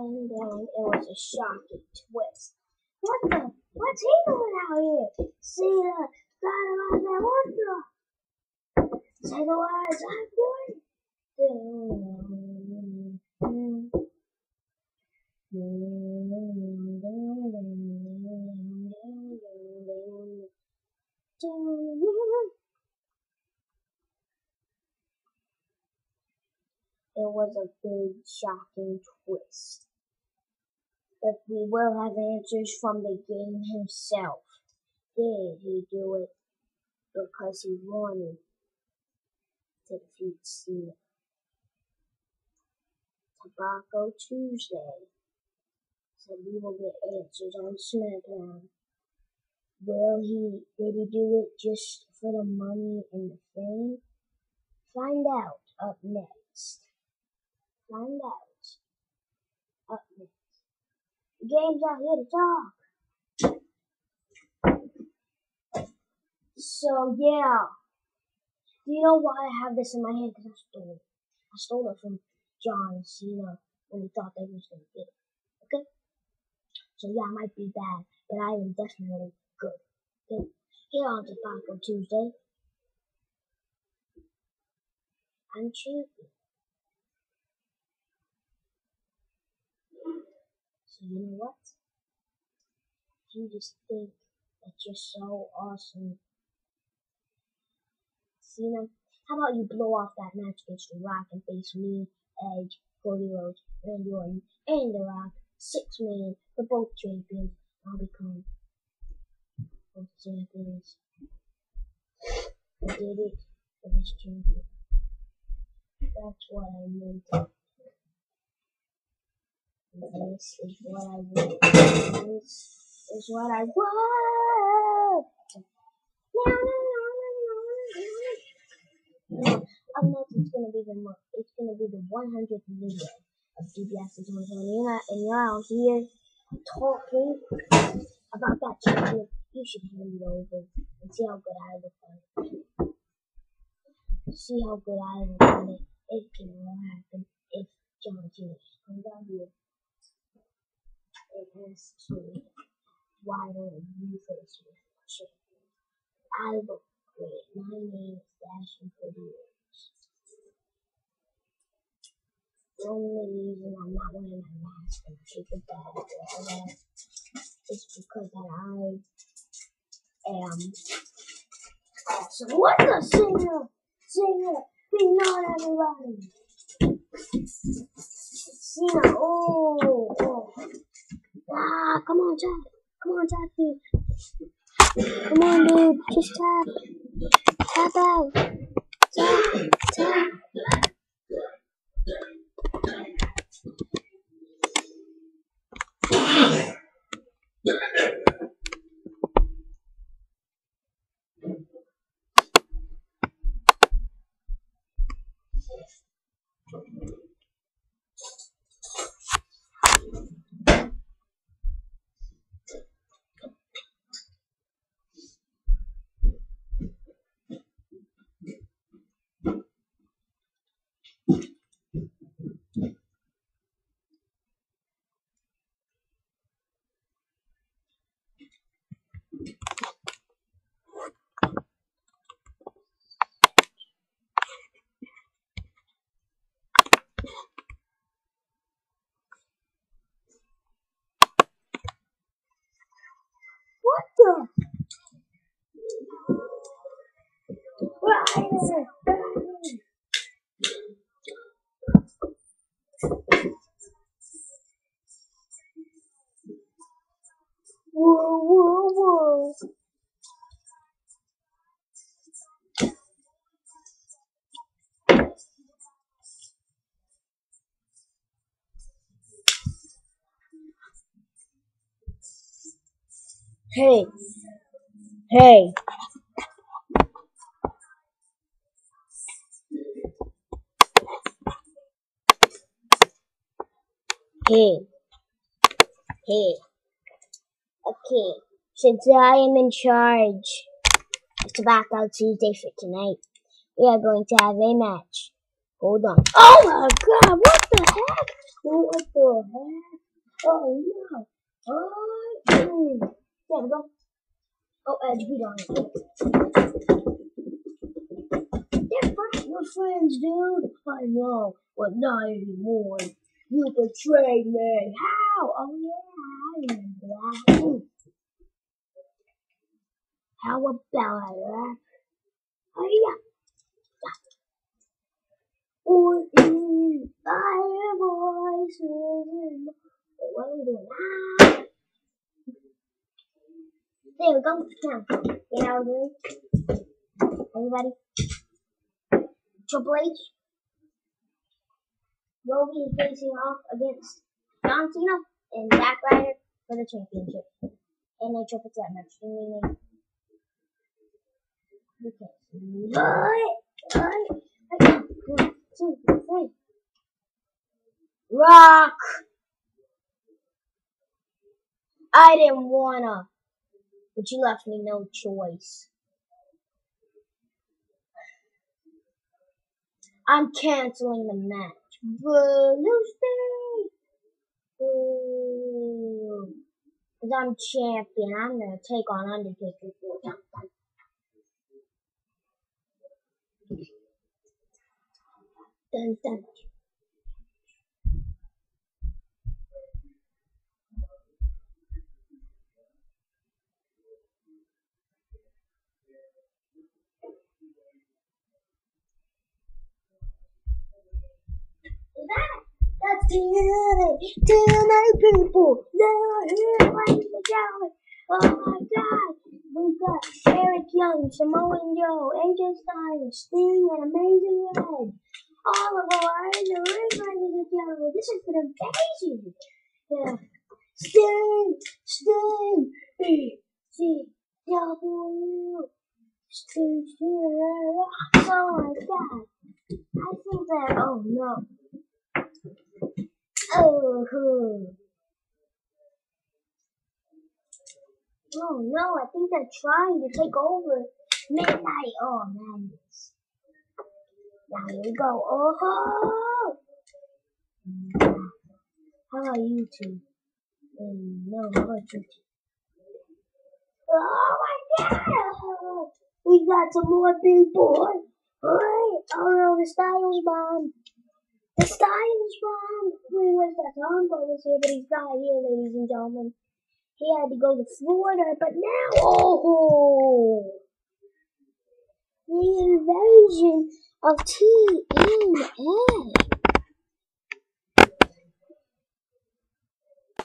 And then it was a shocking twist. What the? What's he doing out here? See the guy about that what the? The words, I'm going. It was a big shocking twist. But we will have answers from the game himself. Did he do it because he wanted to defeat Cena? Tobacco Tuesday said we will get answers on SmackDown. Will he, did he do it just for the money and the fame? Find out up next. Find out up next. The game's out here to talk. So yeah. Do you know why I have this in my hand? Because I stole it. I stole it from John Cena when he thought that he was going to get it. Okay? So yeah, I might be bad, but I am definitely good. Okay? Here on Taco Tuesday. I'm champion. So you know what? You just think that you're so awesome. Cena, how about you blow off that match against The Rock and face me, Edge, Cody Rhodes, Randy Orton, and The Rock, six man for both champions. I'll become both champions. I did it for this champion. That's what I meant. This is what I want. This is what I want. Now, up next it's gonna be the mo- it's gonna be the 100th video of DBS 2020, and, and you're out here talking about that champion. You should hand it over and see how good I look on it. See how good I look on it. It can all happen if John Cena comes down here it to don't you face me? I look great. My name is Dashing for years. The only reason I'm not wearing my mask and I take it back or because that I am awesome. What the singer? Singer! Be not everybody! Oh, oh. Ah, come on, Jack. Come on, Jack, dude. Come on, dude. Just tap. Tap out. Tap. Tap. What the? Wow, wow, wow. Hey, hey. Hey. Hey. Okay, since I am in charge of Tobacco Tuesday for tonight, we are going to have a match. Hold on. Oh my god, what the heck? What the heck? Oh no. Oh, there we go. Oh, edge beat on it. Friends. We're friends, dude. I know, but not anymore. You betrayed me. How? Oh yeah, I remember that. How about that? Oh yeah. What are we doing? There we go. Now, you know. Everybody. Triple H. will be facing off against John Cena and Zack Ryder for the championship. In a triple threat match. Meaning, you can't see. What? What? I can't. One, two, three. Rock! I didn't wanna, but you left me no choice. I'm canceling the match. Boo. Cause I'm champion. I'm gonna take on Undertaker four times. Dun dun. that? That's TNA, TNA people. They are here, ladies and gentlemen. Oh my God. We've got Eric Young, Samoa Joe, AJ Styles, Sting, and Amazing Red. All of them are in the ring, ladies and gentlemen. This has been amazing. Yeah. Sting, Sting, B, C, W. Sting, oh my God. I think that, oh no. Oh, oh no, I think they're trying to take over Midnight. Oh man. Here we go. Oh! How about you two? Mm, no, how about you two? Oh my god! We got some more people. Alright, oh no, the Styles Bomb. The Styles Bomb. Wait, where's that Tom was here, but he's not here, ladies and gentlemen. He had to go to Florida, but now, oh! The invasion of TNA.